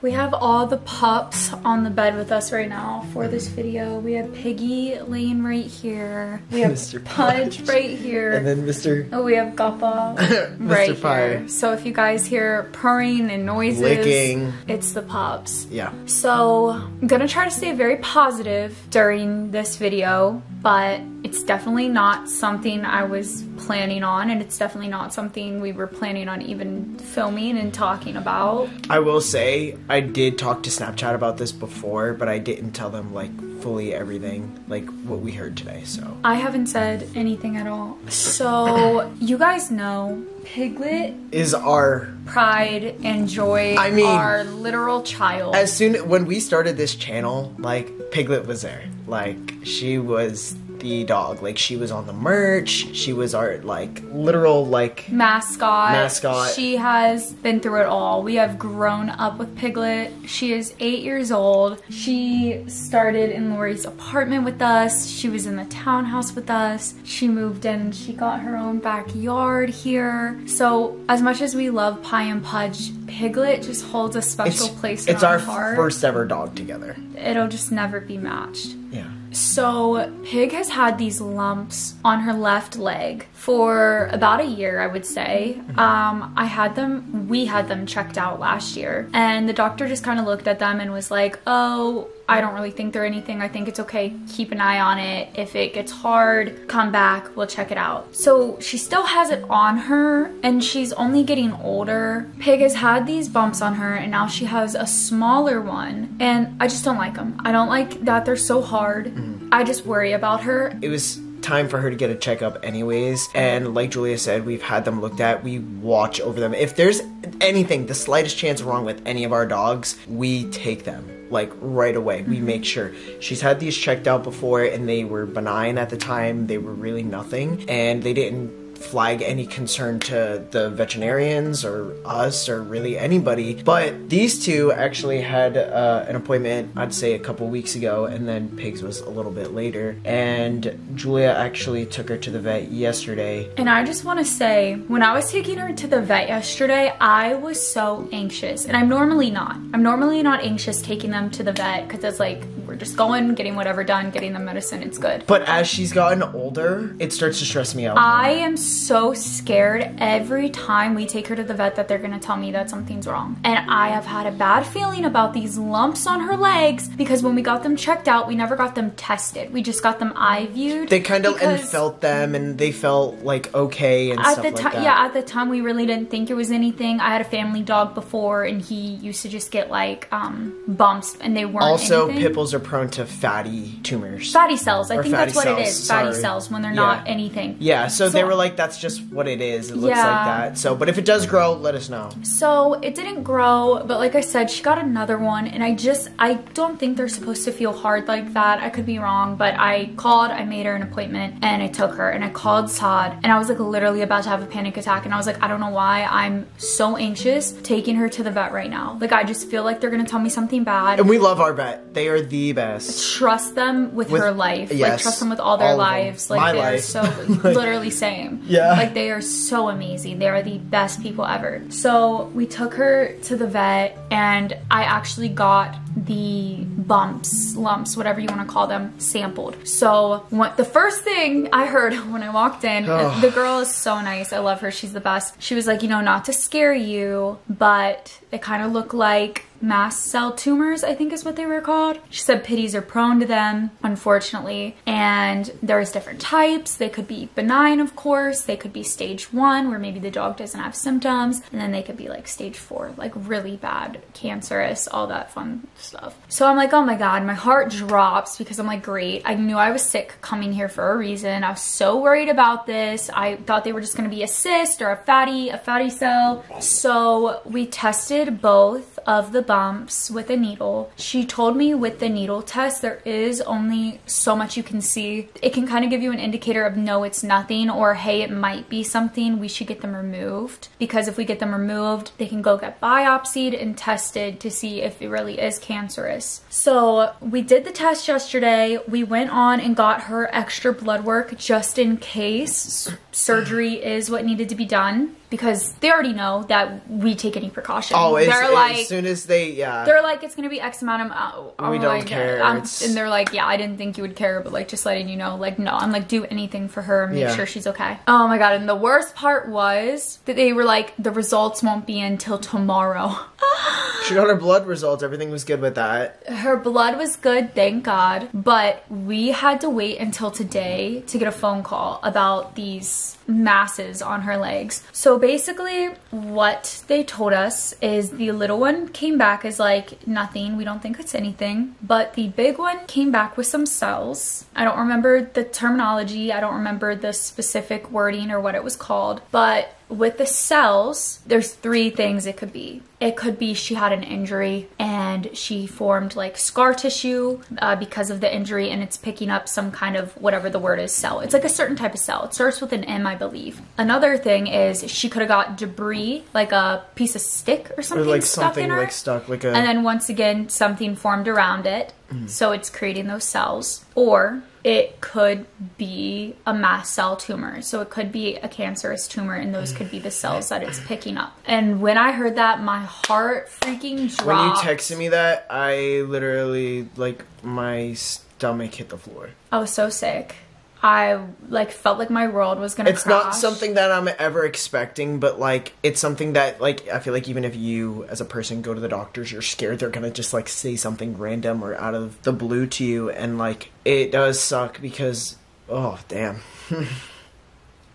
We have all the pups on the bed with us right now for this video. We have Piggy laying right here. We have Mr. Pudge Pudge. right here. And then Mr. Oh, we have Guppa right Pie. here. So if you guys hear purring and noises, Licking. it's the pups. Yeah. So I'm gonna try to stay very positive during this video, but it's definitely not something I was planning on, and it's definitely not something we were planning on even filming and talking about. I will say I did talk to Snapchat about this before, but I didn't tell them like fully everything, like what we heard today. So I haven't said anything at all. So you guys know Piglet, is our pride, and joy I mean- our literal child. as soon when we started this channel, like Piglet was there. Like she was the dog. Like she was on the merch. She was our like literal like mascot. Mascot. She has been through it all. We have grown up with Piglet. She is eight years old. She started in Lori's apartment with us. She was in the townhouse with us. She moved in. She got her own backyard here. So as much as we love Pie and Pudge, Piglet just holds a special it's, place in it's our heart. first ever dog together. It'll just never be matched. Yeah. So, Pig has had these lumps on her left leg for about a year, I would say. Um, I had them, we had them checked out last year, and the doctor just kind of looked at them and was like, oh, I don't really think they're anything. I think it's okay. Keep an eye on it. If it gets hard, come back. We'll check it out. So she still has it on her and she's only getting older. Pig has had these bumps on her and now she has a smaller one. And I just don't like them. I don't like that they're so hard. Mm-hmm. I just worry about her. it was time for her to get a checkup anyways and like julia said we've had them looked at. We watch over them. If there's anything the slightest chance wrong with any of our dogs we take them like right away. We mm-hmm. make sure. She's had these checked out before and they were benign at the time. They were really nothing and they didn't flag any concern to the veterinarians or us or really anybody. But these two actually had uh, an appointment, I'd say a couple weeks ago, and then Pigs was a little bit later. And Julia actually took her to the vet yesterday. And I just want to say, when I was taking her to the vet yesterday, I was so anxious. And I'm normally not. I'm normally not anxious taking them to the vet because it's like, we're just going, getting whatever done, getting them medicine, it's good. But as she's gotten older, it starts to stress me out. I am so scared every time we take her to the vet that they're gonna tell me that something's wrong. And I have had a bad feeling about these lumps on her legs because when we got them checked out, we never got them tested. We just got them eye viewed. they kind of and felt them, and they felt like okay and At stuff the time, yeah, at the time we really didn't think it was anything. I had a family dog before, and he used to just get like um, bumps, and they weren't. Also, anything. pit are prone to fatty tumors. fatty cells. I Or think that's what fatty it is. cells, Fatty cells when they're Yeah. not anything. Yeah, so, they were like, that's just what it is. It looks Yeah. like that. So, but if it does grow, let us know. So it didn't grow, but like I said, she got another one, and I just I don't think they're supposed to feel hard like that. I could be wrong, but I called, I made her an appointment, and I took her, and I called Todd, and I was like literally about to have a panic attack, and I was like, I don't know why I'm so anxious taking her to the vet right now. Like I just feel like they're gonna tell me something bad. And we love our vet. They are the best. Trust them with, With- her life. Like yes, trust them with all their all lives. Like My they're life. so literally same. Yeah. Like they are so amazing. They are the best people ever. So we took her to the vet and I actually got the bumps, lumps, whatever you want to call them, sampled. So what the first thing I heard when I walked in, Ugh. the girl is so nice. I love her. She's the best. She was like, you know, not to scare you, but they kind of look like mast cell tumors, I think is what they were called. She said pitties are prone to them, unfortunately, and there's different types. They could be benign, of course. They could be stage one, where maybe the dog doesn't have symptoms, and then they could be like stage four, like really bad, cancerous, all that fun stuff. So I'm like, oh Oh my god, my heart drops because I'm like, great. I knew I was sick coming here for a reason. I was so worried about this. I thought they were just gonna be a cyst or a fatty, a fatty cell. So we tested both of the bumps with a needle. She told me with the needle test, there is only so much you can see. It can kind of give you an indicator of no, it's nothing, or hey, it might be something. We should get them removed because if we get them removed, they can go get biopsied and tested to see if it really is cancerous. So we did the test yesterday. We went on and got her extra blood work just in case surgery is what needed to be done. Because they already know that we take any precautions. Oh, they're like as soon as they yeah. they're like, it's gonna be X amount of. I'm We oh, don't like, care, um, I'm- and they're like, yeah, I didn't think you would care, but like, just letting you know, like, no, I'm like, do anything for her, make Yeah. sure she's okay. Oh my god! And the worst part was that they were like, the results won't be until tomorrow. she got her blood results. Everything was good with that. Her blood was good, thank God. But we had to wait until today to get a phone call about these masses on her legs. So basically, what they told us is the little one came back as like nothing. We don't think it's anything. But the big one came back with some cells. I don't remember the terminology, I don't remember the specific wording or what it was called. But with the cells, there's three things it could be. It could be she had an injury and she formed like scar tissue uh, because of the injury and it's picking up some kind of whatever the word is cell. It's like a certain type of cell. It starts with an M, I believe. Another thing is she could have got debris, like a piece of stick or Or something like stuck something in her. like stuck, like a And then once again, something formed around it. So it's creating those cells. Or it could be a mast cell tumor. So it could be a cancerous tumor, and those could be the cells that it's picking up. And when I heard that, my heart freaking dropped. when you texted me that, I literally like my stomach hit the floor. I was so sick. I like felt like my world was gonna It's not something that I'm ever expecting, but like it's something that like I feel like even if you as a person go to the doctors, you're scared they're gonna just like say something random or out of the blue to you, and like it does suck because oh damn.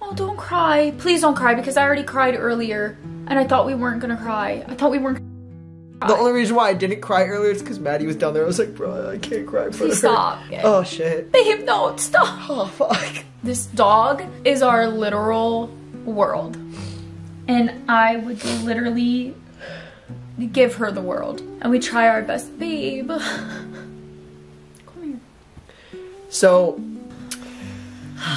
Oh, don't cry. Please don't cry because I already cried earlier and I thought we weren't gonna cry. I thought we weren't. The only reason why I didn't cry earlier is because Maddie was down there. I was like, bro, I can't cry. for her." stop. Oh shit. Babe, no, stop. Oh fuck. This dog is our literal world. And I would literally give her the world. And we try our best, babe. Come here. So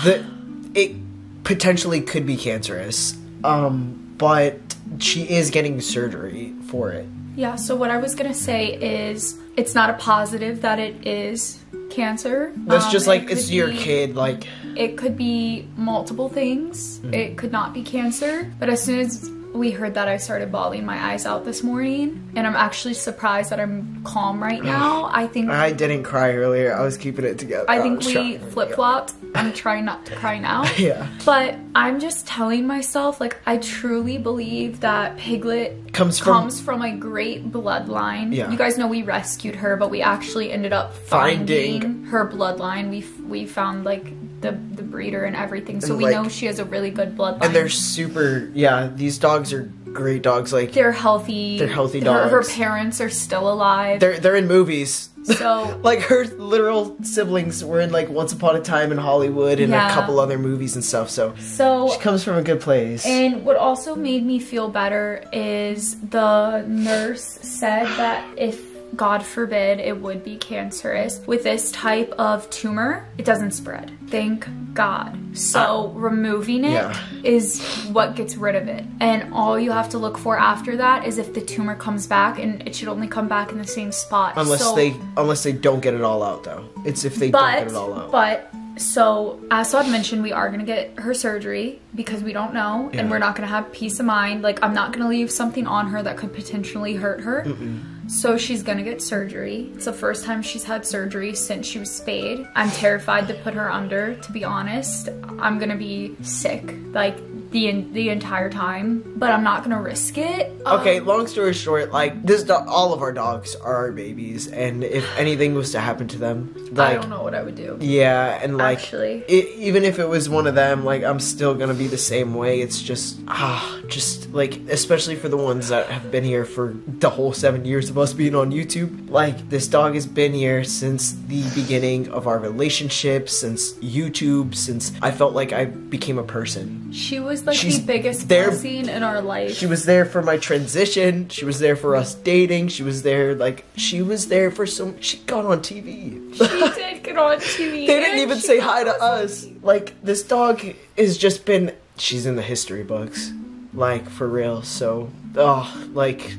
the it potentially could be cancerous. Um, but she is getting surgery for it. Yeah, so what I was gonna say is it's not a positive that it is cancer. That's Um, just like could it's your be- kid. Like It could be multiple things. Mm-hmm. It could not be cancer. But as soon as we heard that, I started bawling my eyes out this morning. And I'm actually surprised that I'm calm right now. I think I didn't cry earlier. I was keeping it together. I think was we flip flopped. I'm trying not to cry now. Yeah. But I'm just telling myself, like, I truly believe that Piglet Comes from- comes from a great bloodline. Yeah. You guys know we rescued her, but we actually ended up Finding- finding, her bloodline. We f- we found like the the breeder and everything, so And, we like- know she has a really good bloodline. And they're super. Yeah, these dogs are great dogs. Like they're healthy. They're healthy Her, her dogs. parents are still alive. they're they're in movies. So- like her literal siblings were in like Once Upon a Time in Hollywood and a couple other movies and stuff. So so she comes from a good place. And what also made me feel better is the nurse said that if God forbid it would be cancerous with this type of tumor, it doesn't spread. Thank God. So ah. removing it is Yeah. what gets rid of it. And all you have to look for after that is if the tumor comes back and it should only come back in the same spot. unless So- they unless they don't get it all out though. It's if they don't get it all out. but so as Saud mentioned, we are gonna get her surgery because we don't know, Yeah. and we're not gonna have peace of mind. Like I'm not gonna leave something on her that could potentially hurt her. Mm-hmm. So she's gonna get surgery. It's the first time she's had surgery since she was spayed. I'm terrified to put her under. To be honest, I'm gonna be sick like the the entire time, but I'm not gonna risk it. Okay, Um, long story short, like this, do- all of our dogs are our babies, and if anything was to happen to them, I don't know what I would do. yeah, and like Actually. it, even if it was one of them, like I'm still gonna be the same way. It's just ah, just like especially for the ones that have been here for the whole seven years of us being on YouTube. Like this dog has been here since the beginning of our relationship, since YouTube, since I felt like I became a person. She was like She's the biggest there- blessing in our life. She was there for my transition. She was there for us dating. She was there, like, she was there for some. She got on TV. She did get on TV. they didn't even say hi to us. TV. Like, this dog has just been. She's in the history books. Like, for real. So, oh, like,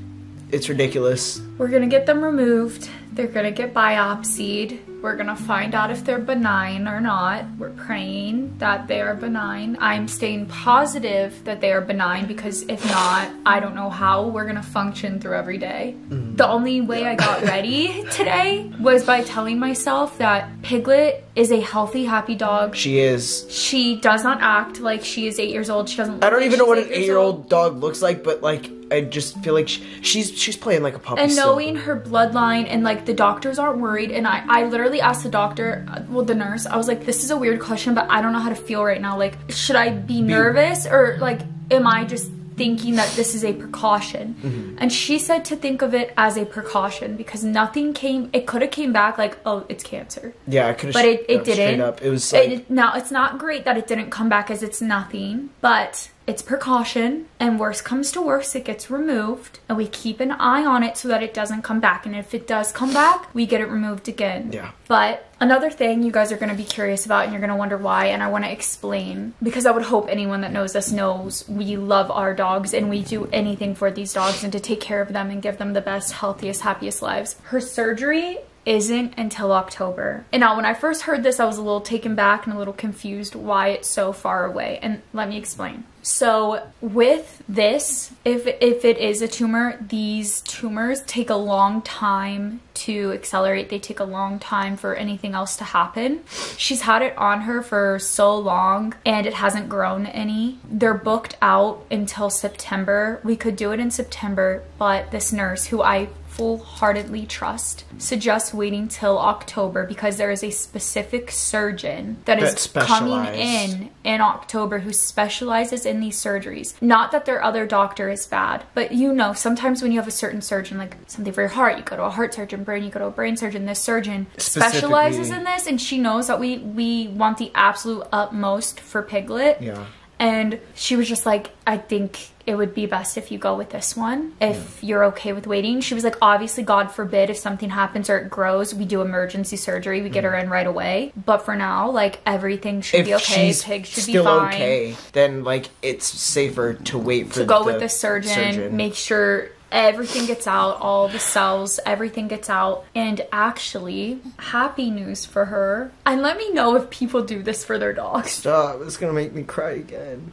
it's ridiculous. We're gonna get them removed. They're gonna get biopsied. We're gonna find out if they're benign or not. We're praying that they are benign. I'm staying positive that they are benign because if not, I don't know how we're gonna function through every day. Mm-hmm. The only way I got ready today was by telling myself that Piglet is a healthy, happy dog. She is. She does not act like she is eight years old. She doesn't. I don't even know what an eight years eight-year-old dog looks like, but like I just feel like she, she's she's playing like a puppy. and still. knowing her bloodline and like the doctors aren't worried and I, I literally asked the doctor uh, well the nurse i was like this is a weird question but i don't know how to feel right now like should i be nervous or like am i just thinking that this is a precaution Mm-hmm. and she said to think of it as a precaution because nothing came it could have came back like oh it's cancer yeah, I could have. but it, it didn't. Up. It was like it, now it's not great that it didn't come back as it's nothing, but it's precaution. And worst comes to worst, it gets removed, and we keep an eye on it so that it doesn't come back. And if it does come back, we get it removed again. Yeah. But another thing you guys are going to be curious about, and you're going to wonder why, and I want to explain because I would hope anyone that knows us knows we love our dogs and we do anything for these dogs and to take care of them and give them the best, healthiest, happiest lives. Her surgery isn't until October. And now, when I first heard this, I was a little taken back and a little confused why it's so far away. And let me explain. So, with this, if if it is a tumor, these tumors take a long time to accelerate. They take a long time for anything else to happen. She's had it on her for so long and it hasn't grown any. They're booked out until September. We could do it in September, but this nurse who I full-heartedly trust suggests waiting till October because there is a specific surgeon that is coming in in October who specializes in these surgeries. Not that their other doctor is bad, but you know, sometimes when you have a certain surgeon, like something for your heart, you go to a heart surgeon, brain, you go to a brain surgeon. This surgeon specializes in this, and she knows that we we want the absolute utmost for Piglet. Yeah. And she was just like, I think it would be best if you go with this one, if you're okay with waiting. She was like, obviously, God forbid, if something happens or it grows, we do emergency surgery, we get mm. her in right away. But for now, like, everything should If be okay. she's Pig should still be fine. okay, then like it's safer to wait for To go the with the surgeon, make sure everything gets out, all the cells, everything gets out. And actually, happy news for her. And let me know if people do this for their dogs. Stop! It's gonna make me cry again.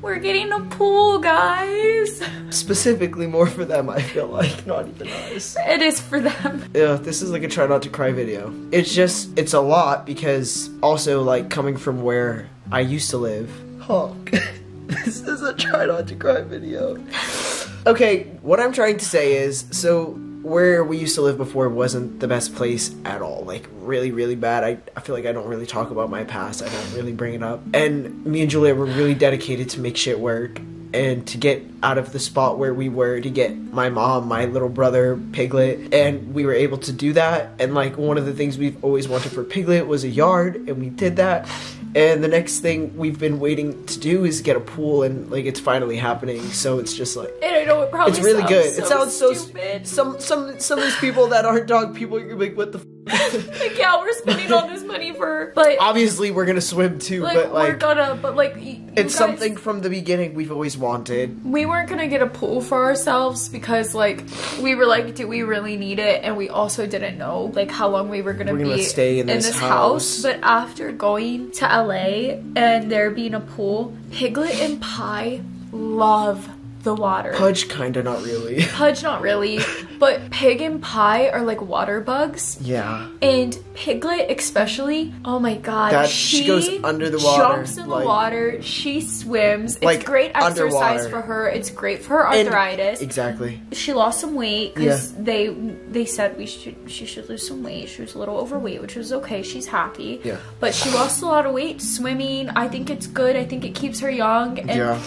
We're getting a pool, guys. Specifically, more for them. I feel like not even us. It is for them. Yeah, this is like a try not to cry video. It's just, it's a lot because also like coming from where I used to live. Honk. this is a try not to cry video. Okay, what I'm trying to say is, so where we used to live before wasn't the best place at all. Like really, really bad. I, I feel like I don't really talk about my past. I don't really bring it up. And me and Julia were really dedicated to make shit work and to get out of the spot where we were to get my mom, my little brother, Piglet, and we were able to do that. And like one of the things we've always wanted for Piglet was a yard, and we did that. And the next thing we've been waiting to do is get a pool, and like it's finally happening. So it's just like And I know it probably it's really good. So it sounds so stupid. some some some of these people that aren't dog people you're like what the. F-? like, yeah, we're spending all this money for, but Obviously, we're gonna swim too, like but we're like gonna, but like it's guys- something from the beginning we've always wanted. we weren't gonna get a pool for ourselves because like we were like, do we really need it? And we also didn't know like how long we were gonna We're be gonna stay in this house. But after going to LA and there being a pool, Piglet and Pie love the water. Pudge, kinda, not really. Pudge, not really, but Pig and Pie are like water bugs. yeah. And Piglet, especially, oh my god, That- she goes under the water, jumps in like- the water, she swims. It's Like, great exercise underwater. for her. It's great for her And- arthritis. exactly. she lost some weight because Yeah. they they said we should she should lose some weight. She was a little overweight, which was okay. She's happy. Yeah. But she lost a lot of weight swimming. I think it's good. I think it keeps her young. And Yeah.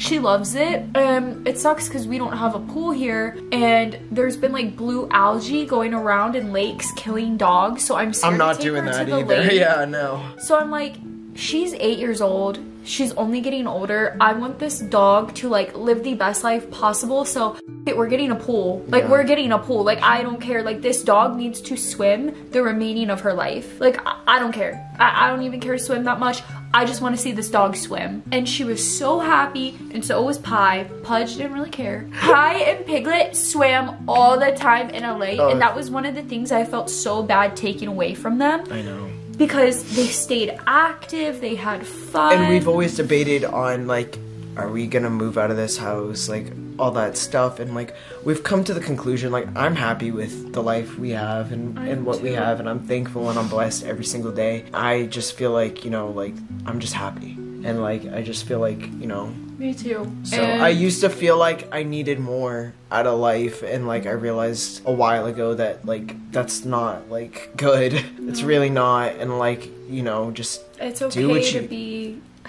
She loves it. Um, it sucks because we don't have a pool here, and there's been like blue algae going around in lakes killing dogs. So I'm scared I'm not to take doing her that to the either. lake. Yeah, no. So I'm like, she's eight years old. She's only getting older. I want this dog to like live the best life possible. So we're getting a pool. Like Yeah. we're getting a pool. Like I don't care. Like this dog needs to swim the remaining of her life. Like I, I don't care. I, I don't even care to swim that much. I just want to see this dog swim. And she was so happy, and so was Pie. Pudge didn't really care. Pie and Piglet swam all the time in a lake, Oh. and that was one of the things I felt so bad taking away from them I know. Because they stayed active, they had fun. And we've always debated on like, are we gonna move out of this house? Like all that stuff, and like we've come to the conclusion like I'm happy with the life we have and I and what we have, and I'm thankful and I'm blessed every single day. I just feel like you know like I'm just happy, and like I just feel like you know Me too. So And- I used to feel like I needed more out of life and like I realized a while ago that like that's not like good. It's really not and like, you know, just it's do okay what to you- be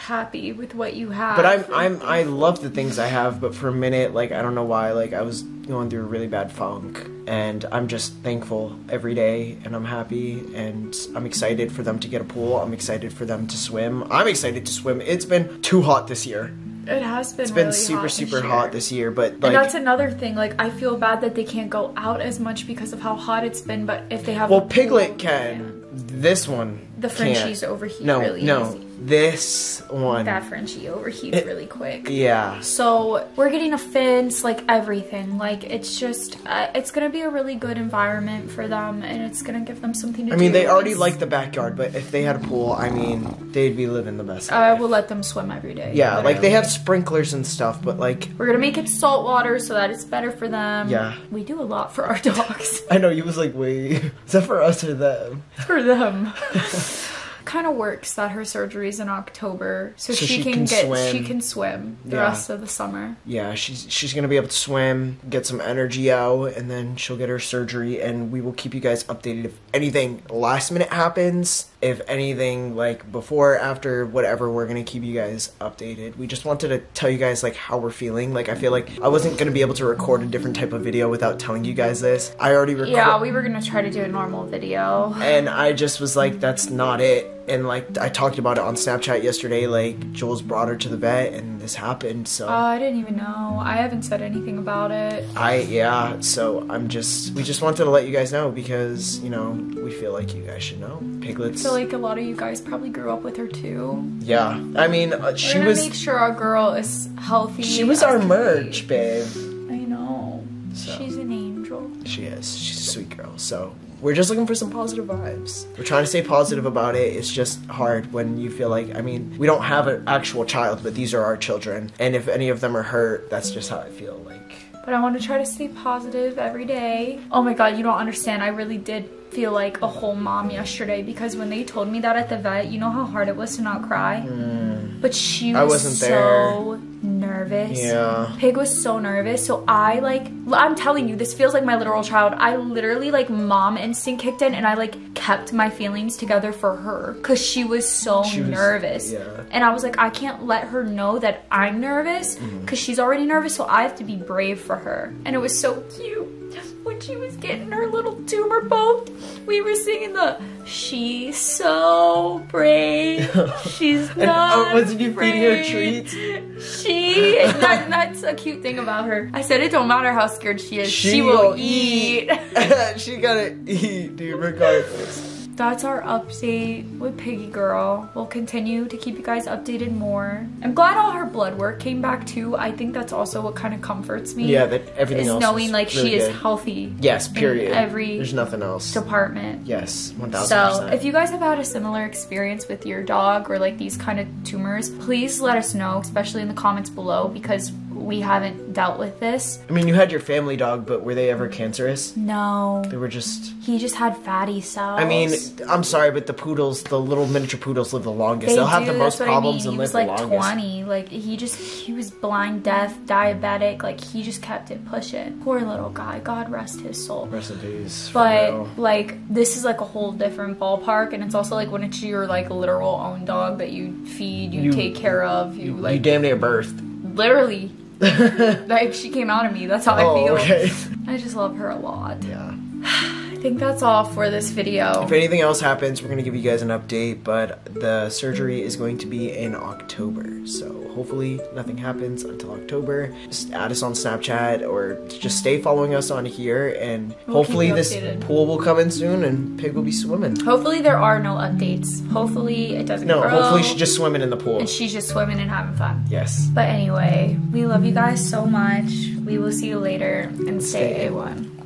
happy with what you have. but I'm I'm I love the things I have, but for a minute like I don't know why like I was going through a really bad funk and I'm just thankful every day and I'm happy and I'm excited for them to get a pool. I'm excited for them to swim. I'm excited to swim. It's been too hot this year. it has been It's been really super hot super year. hot this year, but and that's another thing. Like I feel bad that they can't go out as much because of how hot it's been. But if they have Well, pool, Piglet they can. This one. The. Frenchies overheat No, really no. easy. This one. That Frenchie overheats really quick. yeah. So we're getting a fence, like everything. Like it's just, uh, it's gonna be a really good environment for them, and it's gonna give them something to I do. mean, they already like the backyard, but if they had a pool, I mean, they'd be living the best. I life. will let them swim every day. yeah, like they have sprinklers and stuff, but like, We're gonna make it salt water so that it's better for them. Yeah. We do a lot for our dogs. I know you was like, wait, is that for us or them? for them. kind of works that her surgery's in October, so, So she, she can, can get swim. she can swim the Yeah. rest of the summer. Yeah, she's she's gonna be able to swim, get some energy out, and then she'll get her surgery, and we will keep you guys updated if anything last minute happens. If anything like before, after, whatever, we're gonna keep you guys updated. We just wanted to tell you guys like how we're feeling. Like I feel like I wasn't gonna be able to record a different type of video without telling you guys this. I already recorded. Yeah, we were gonna try to do a normal video. and I just was like, that's not it. And like I talked about it on Snapchat yesterday. Like Jules brought her to the vet, and this happened. So Oh, I didn't even know. I haven't said anything about it. I yeah, so I'm just we just wanted to let you guys know because you know we feel like you guys should know. Piglets. I feel like a lot of you guys probably grew up with her too. yeah, I mean uh, We're she gonna was make sure our girl is healthy. she was our merch, be. babe. I know. So. She's an angel. She is. She's a sweet girl. So we're just looking for some positive vibes. We're trying to stay positive about it. It's just hard when you feel like I mean we don't have an actual child, but these are our children, and if any of them are hurt, that's just how I feel like. But I want to try to stay positive every day. Oh my god, you don't understand. I really did feel like a whole mom yesterday because when they told me that at the vet, you know how hard it was to not cry? But she was Mm. I wasn't so nervous. Yeah. Pig was so nervous. So I like I'm telling you, this feels like my literal child. I literally like mom instinct kicked in and I like kept my feelings together for her cuz she was so She was- nervous. yeah. And I was like I can't let her know that I'm nervous Mm-hmm. cuz she's already nervous, so I have to be brave for her. And it was so cute. When she was getting her little tumor poked, we were singing the She's so brave. Uh, She's And uh, not oh, wasn't you feeding her afraid." treats? She that, that's a cute thing about her. I said it don't matter how scared she is. She, She will will eat. she gotta eat, dude, regardless. That's our update with Piggy Girl. We'll continue to keep you guys updated more. I'm glad all her blood work came back too. I think that's also what kind of comforts me. Yeah, that everything else is knowing was like really she is good. healthy. Yes, in period. every There's nothing else. department. Yes, one thousand So, if you guys have had a similar experience with your dog or like these kind of tumors, please let us know, especially in the comments below, because we haven't dealt with this. I mean, you had your family dog, but were they ever cancerous? No, They were just. he just had fatty cells. I mean, I'm sorry, but the poodles, the little miniature poodles, live the longest. They They'll have the most problems I mean. and he live was the like longest. 20. Like he just he was blind, deaf, diabetic. Like he just kept it pushing. Poor little guy. God rest his soul. Rest in peace. But like this is like a whole different ballpark, and it's also like when it's your like literal own dog that you feed, you, You- take care of, you, you like damn near birthed. literally like she came out of me. That's how I Oh, feel. okay. I just love her a lot. Yeah. think that's all for this video. If anything else happens, we're gonna give you guys an update, but the surgery is going to be in October. So hopefully nothing happens until October. Just add us on Snapchat or just stay following us on here and We'll hopefully this pool will come in soon and Pig will be swimming. Hopefully there are no updates. Hopefully it doesn't No, grow. hopefully she's just swimming in the pool. and she's just swimming and having fun. Yes. But anyway, we love you guys so much. We will see you later and stay Stay A1.